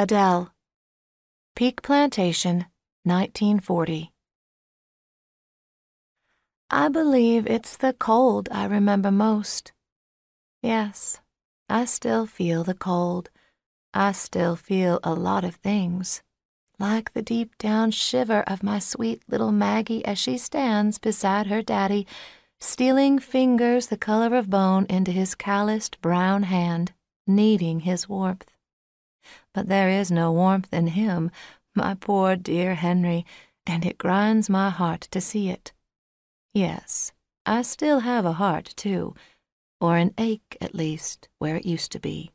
Adele. Peak Plantation, 1940. I believe it's the cold I remember most. Yes, I still feel the cold. I still feel a lot of things, like the deep down shiver of my sweet little Maggie as she stands beside her daddy, stealing fingers the color of bone into his calloused brown hand, needing his warmth. But there is no warmth in him, my poor dear Henry, and it grinds my heart to see it. Yes, I still have a heart, too, or an ache, at least, where it used to be.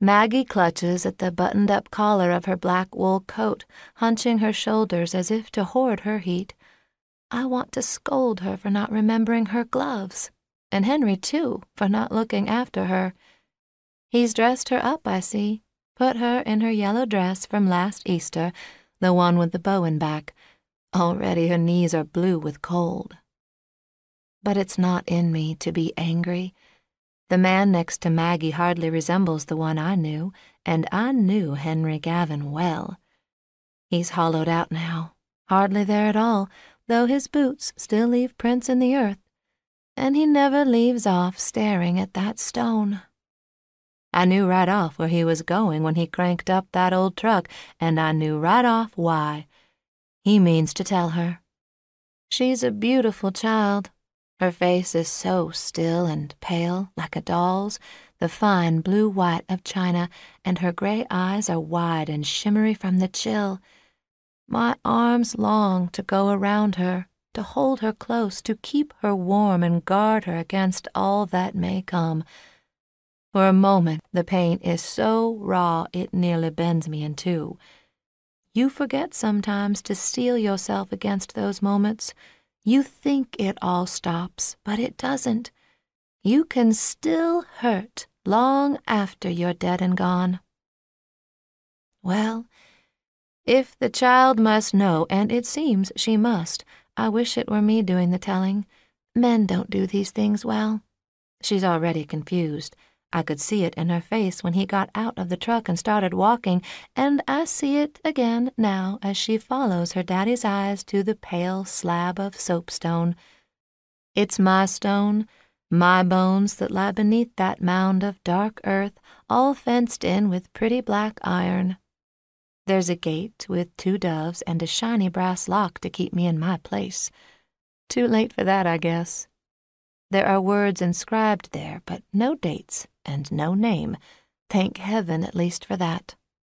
Maggie clutches at the buttoned up collar of her black wool coat, hunching her shoulders as if to hoard her heat. I want to scold her for not remembering her gloves, and Henry, too, for not looking after her. He's dressed her up, I see, put her in her yellow dress from last Easter, the one with the bow in back. Already her knees are blue with cold. But it's not in me to be angry. The man next to Maggie hardly resembles the one I knew, and I knew Henry Gavin well. He's hollowed out now, hardly there at all, though his boots still leave prints in the earth, and he never leaves off staring at that stone. I knew right off where he was going when he cranked up that old truck, and I knew right off why. He means to tell her. She's a beautiful child, her face is so still and pale, like a doll's, the fine blue white of china, and her gray eyes are wide and shimmery from the chill. My arms long to go around her, to hold her close, to keep her warm and guard her against all that may come. For a moment, the pain is so raw it nearly bends me in two. You forget sometimes to steel yourself against those moments you think it all stops, but it doesn't. You can still hurt long after you're dead and gone. Well, if the child must know, and it seems she must, I wish it were me doing the telling. Men don't do these things well. She's already confused. I could see it in her face when he got out of the truck and started walking, and I see it again now as she follows her daddy's eyes to the pale slab of soapstone. It's my stone, my bones that lie beneath that mound of dark earth, all fenced in with pretty black iron. There's a gate with two doves and a shiny brass lock to keep me in my place. Too late for that, I guess. There are words inscribed there, but no dates and no name. Thank heaven at least for that.